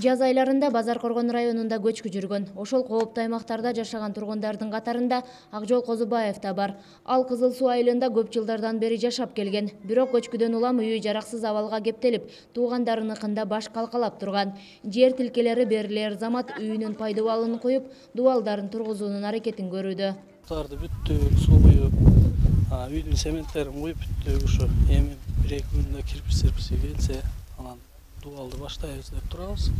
жаз айларында базар коргон районунда көчкү жүргөн. Ошол кооптуу аймактарда жашаган тургундардын катарында ак жол козубаев да бар. Ал кызыл суу айылында көп жылдардан бери жашап келген. Бирок көчкүдөн улам үйү жараксыз абалга кептелип туугандарыныкында баш калкалап турган. Жер тилкелери берилер замат үйүнүн пайдубалын куюп дубалдарын тургузуунун аракетин көрүүдө. Бүттүк суу куюп үйдүн цементтерин куюп бүттүк ушу эми бир эки күндө кирпич сирпичи келсе анан дубалды баштайбыз деп турабыз.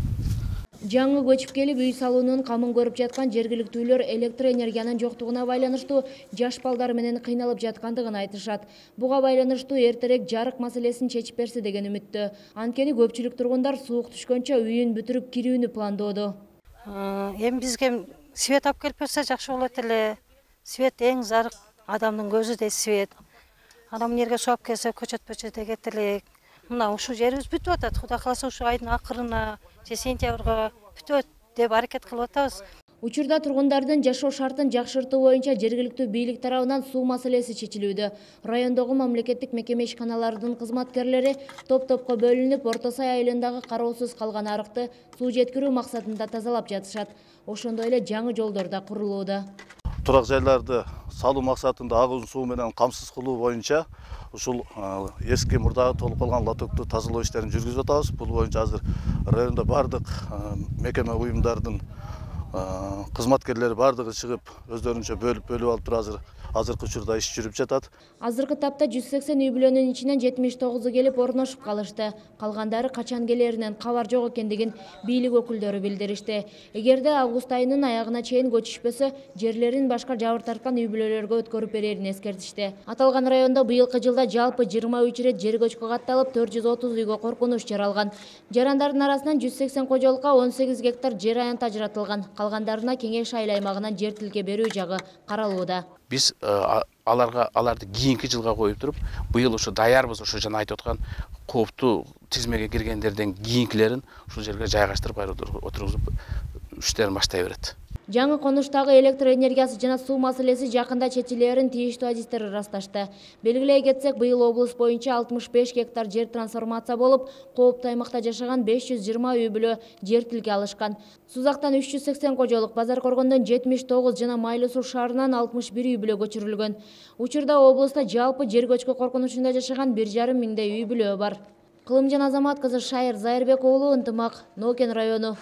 Жаңы көчүп келип үй салуунун камын көрүп жаткан жергиликтүүлөр электр энергиянын жоктугуна байланыштуу жаш балдар менен кыйналып жаткандыгын айтышат. Буга байланыштуу эртерээк жарык маселесин чечип берсе деген үмүттө анткени көпчүлүк тургундар суук түшкөнчө үйүн бүтүрүп кирүүнү пландоодо эми бизге свет алып келип берсе жакшы болот эле свет эң зарыл адамдын көзүдөй свет. Анан эмне жерге суу алып келсе көчөт эгет элек мына ушул жерибиз бүтүп атат. Кудай кааласа ушул айдын акырына же сентябрга бүтөт деп аракет кылып атабыз. Учурда тургундардын жашоо шартын жакшыртуу боюнча жергиликтүү бийлик тарабынан суу маселеси чечилүүдө. Райондогу мамлекеттик мекеме ишканаларынын кызматкерлери топ топко бөлүнүп орто сай айылындагы кароосуз калган арыкты суу жеткирүү максатында тазалап жатышат. Ошондой эле жаңы жолдор да курулууда тұрақ жайларды салу мақсатында ағын менен қамсыз қылу бойынша ұшыл ескі мұрдағы толып қалған латокты тазалау істерін жүргізіп жатабыз бұл бойынша азыр районда бардық мекеме ұйымдардың қызматкерлері бардығы шығып өздерінше бөліп бөліп алып тұр. Азыр азыркы учурда иш жүрүп жатат. Азыркы тапта жүз сексен үй бүлөнүн ичинен жетимиш тогузу келип орношуп калышты. Калгандары качан келеринен кабар жок экендигин бийлик өкүлдөрү билдиришти. Эгерде август айынын аягына чейин көчүшпөсө жерлерин башка жабыр тарткан үй бүлөлөргө өткөрүп берерин эскертишти. Аталган райондо быйылкы жылда жалпы жыйырма үч ирет жер көчкү катталып төрт жүз отуз үйгө коркунуч жаралган жарандардын арасынан жүз сексен кожолукка он сегиз гектар жер аянт ажыратылган. Калгандарына кеңеш айыл аймагынан жер тилке берүү жагы каралууда. Биз аларга аларды кийинки жылга коюп туруп быйыл ушу даярбыз ошо жана айтып аткан кооптуу тизмеге киргендерден кийинкилерин ушул жерге жайгаштырып отургузуп иштерин баштай берет жаңы конуштагы электр энергиясы жана суу маселеси жакында чечилээрин тийиштүү адистер ырасташты. Белгилей кетсек быйыл облус боюнча алтымыш беш гектар жер трансформация болуп кооптуу аймакта жашаган беш жүз жыйырма үй бүлө жер тилке алышкан. Сузактан үч жүз сексен кожолук базар коргондон жетимиш тогуз жана майлуу суу шаарынан алтымыш бир үй бүлө көчүрүлгөн. Учурда облуста жалпы жер көчкү коркунучунда жашаган бир жарым миңдей үй бүлө бар. Кылымжан азамат кызы шайыр зайырбек уулу ынтымак нокен району